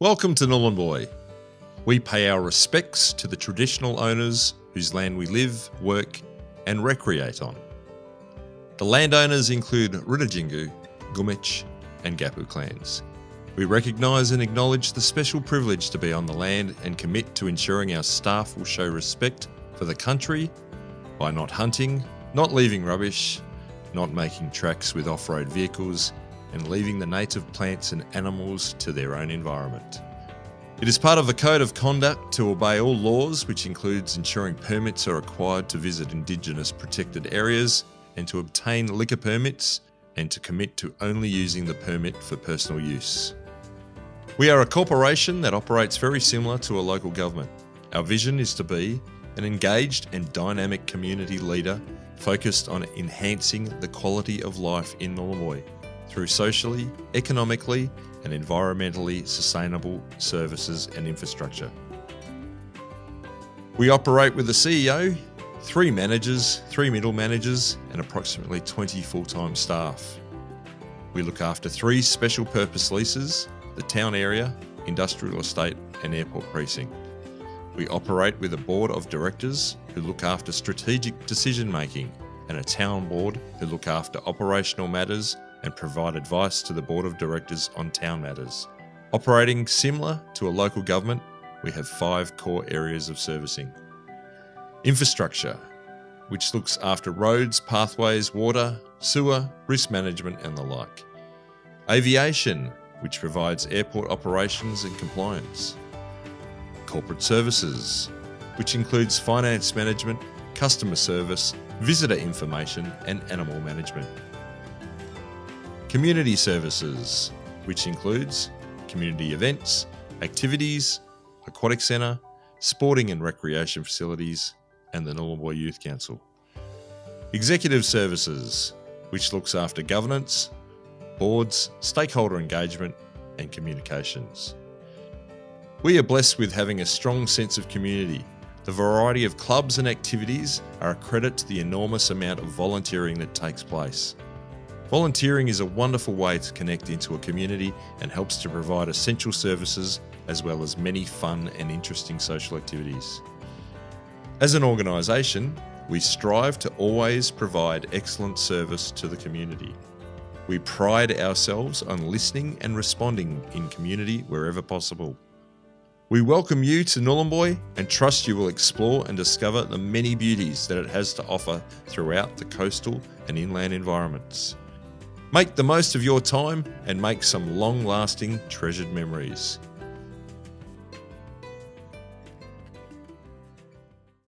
Welcome to Nhulunbuy. We pay our respects to the traditional owners whose land we live, work, and recreate on. The landowners include Rirratjingu, Gumatj, and Galpu clans. We recognise and acknowledge the special privilege to be on the land and commit to ensuring our staff will show respect for the country by not hunting, not leaving rubbish, not making tracks with off road vehicles, and leaving the native plants and animals to their own environment. It is part of the code of conduct to obey all laws, which includes ensuring permits are required to visit Indigenous protected areas and to obtain liquor permits and to commit to only using the permit for personal use. We are a corporation that operates very similar to a local government. Our vision is to be an engaged and dynamic community leader focused on enhancing the quality of life in Nhulunbuy through socially, economically, and environmentally sustainable services and infrastructure. We operate with a CEO, three managers, three middle managers, and approximately 20 full time staff. We look after three special purpose leases the town area, industrial estate, and airport precinct. We operate with a board of directors who look after strategic decision making and a town board who look after operational matters and provide advice to the board of directors on town matters. Operating similar to a local government, we have five core areas of servicing. Infrastructure, which looks after roads, pathways, water, sewer, risk management, and the like. Aviation, which provides airport operations and compliance. Corporate services, which includes finance management, customer service, visitor information, and animal management. Community services, which includes community events, activities, aquatic centre, sporting and recreation facilities, and the Nhulunbuy Youth Council. Executive services, which looks after governance, boards, stakeholder engagement, and communications. We are blessed with having a strong sense of community. The variety of clubs and activities are a credit to the enormous amount of volunteering that takes place. Volunteering is a wonderful way to connect into a community and helps to provide essential services as well as many fun and interesting social activities. As an organisation, we strive to always provide excellent service to the community. We pride ourselves on listening and responding in community wherever possible. We welcome you to Nhulunbuy and trust you will explore and discover the many beauties that it has to offer throughout the coastal and inland environments. Make the most of your time and make some long lasting treasured memories.